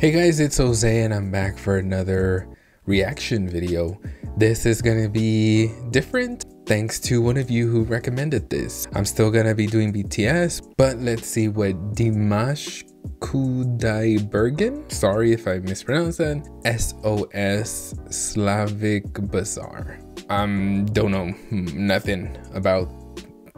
Hey guys, it's Jose and I'm back for another reaction video. This is gonna be different thanks to one of you who recommended this. I'm still gonna be doing BTS, but let's see what Dimash Kudaibergen, sorry if I mispronounced that, SOS Slavic Bazaar. Um, don't know nothing about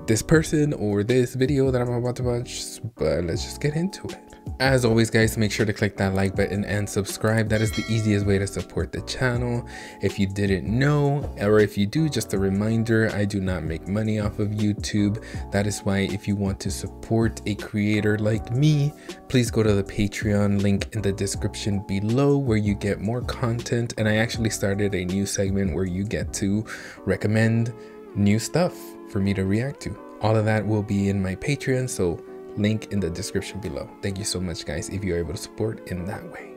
this person or this video that I'm about to watch, but let's just get into it. As always guys, make sure to click that like button and subscribe. That is the easiest way to support the channel. If you didn't know, or if you do, just a reminder, I do not make money off of YouTube. That is why if you want to support a creator like me, please go to the Patreon link in the description below where you get more content. And I actually started a new segment where you get to recommend new stuff for me to react to. All of that will be in my Patreon, so link in the description below. Thank you so much guys if you're able to support in that way.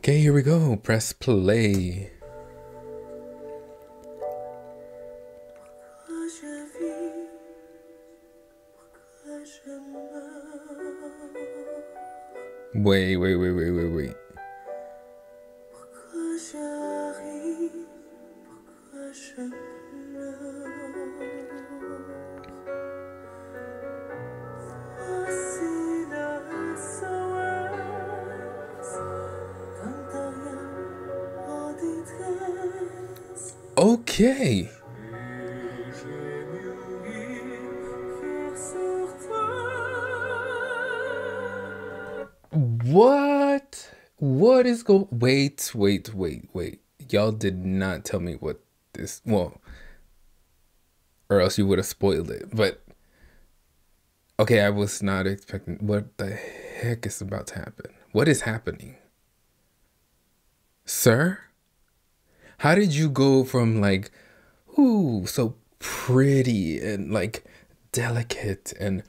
Okay, here we go. Press play. Wait, wait, wait, wait, wait, wait. Okay. What? What is go? Wait, wait, wait, wait. Y'all did not tell me what this. Well, or else you would have spoiled it. But okay, I was not expecting. What the heck is about to happen? What is happening, sir? How did you go from like, ooh, so pretty and like delicate and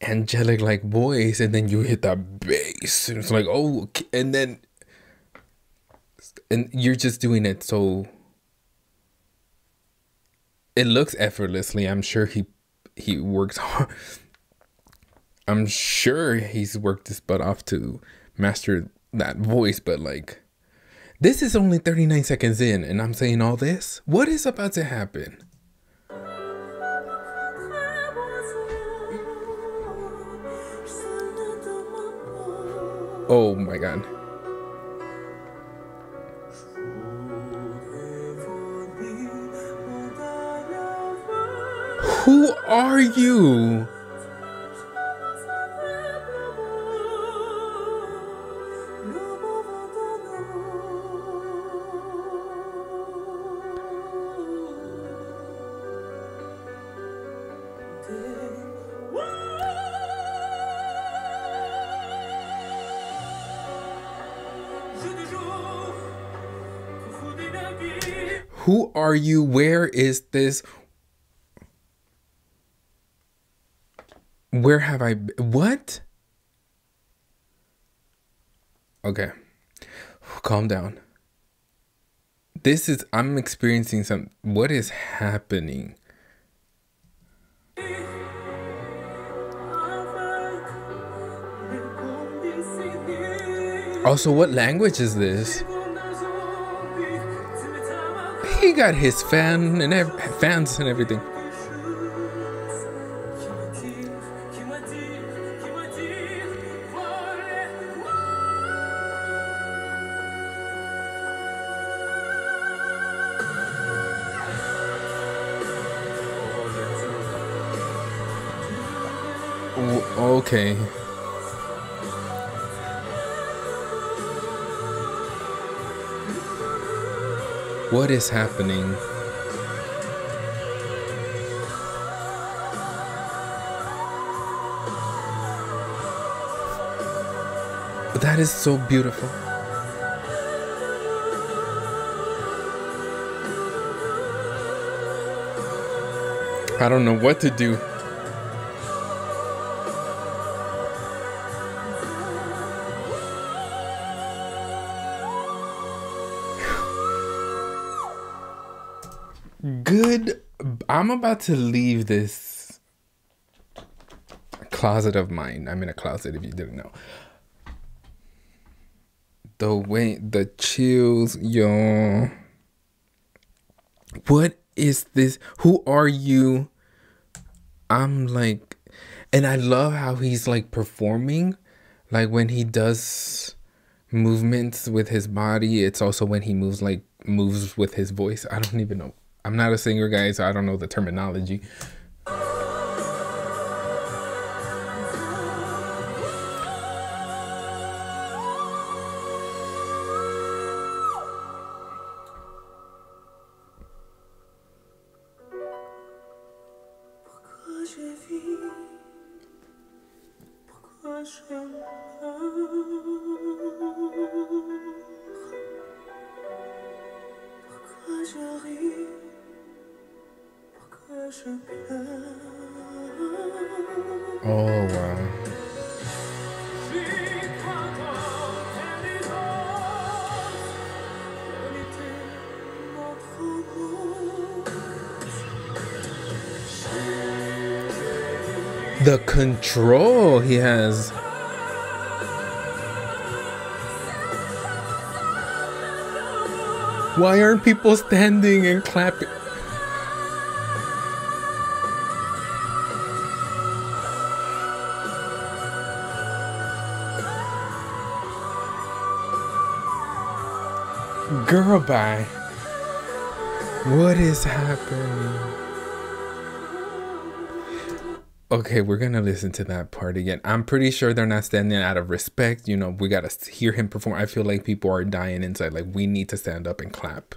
angelic like voice, and then you hit that bass, and it's like, oh, and then, and you're just doing it so. It looks effortlessly. I'm sure he he works hard. I'm sure he's worked his butt off to master that voice, but like this is only 39 seconds in, and I'm saying all this? What is about to happen? Oh my god. Who are you? Who are you? Where is this? Where have I what? Okay. Calm down. This is I'm experiencing some what is happening? Also, what language is this? He got his fan and fans and everything. Okay. What is happening? That is so beautiful. I don't know what to do. Good. I'm about to leave this closet of mine. I'm in a closet if you didn't know. The way the chills, y'all. What is this? Who are you? I'm like, and I love how he's like performing, like when he does movements with his body. It's also when he moves like moves with his voice. I don't even know. I'm not a singer, guys. So I don't know the terminology. Oh wow. The control he has. Why aren't people standing and clapping? Girl, bye. What is happening? Okay, we're gonna listen to that part again. I'm pretty sure they're not standing out of respect. You know, we gotta hear him perform. I feel like people are dying inside. Like, we need to stand up and clap.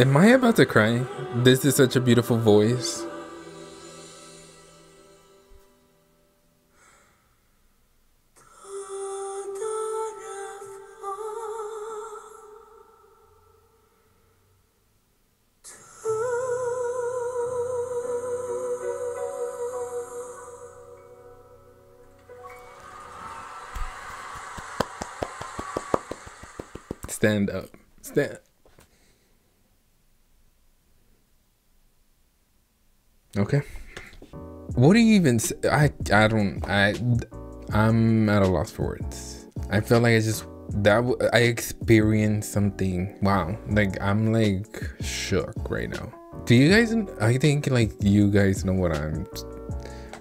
Am I about to cry? This is such a beautiful voice. Stand up. Stand. Okay. What do you even? I I don't. I I'm at a loss for words. I feel like I just that I experienced something. Wow. Like I'm like shook right now. Do you guys? I think like you guys know what I'm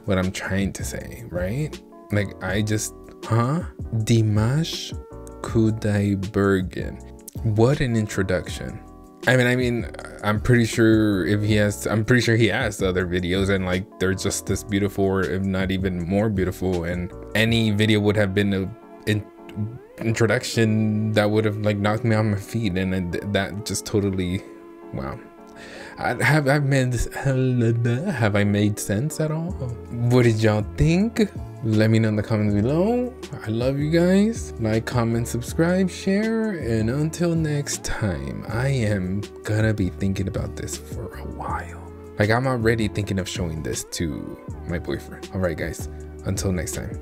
what I'm trying to say, right? Like I just huh? Dimash Kudaibergen. What an introduction. I mean, I mean, I'm pretty sure if he has, I'm pretty sure he has other videos, and like they're just as beautiful, or if not even more beautiful. And any video would have been a in, introduction that would have like knocked me on my feet, and it- that just totally, wow. I, have I made have I made sense at all? What did y'all think? Let me know in the comments below. I love you guys. Like, comment, subscribe, share, and until next time, I am gonna be thinking about this for a while. Like I'm already thinking of showing this to my boyfriend. All right, guys. Until next time.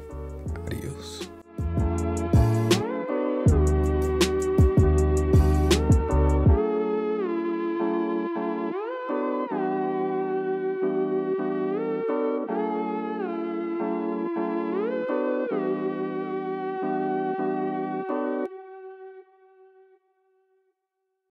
Adios.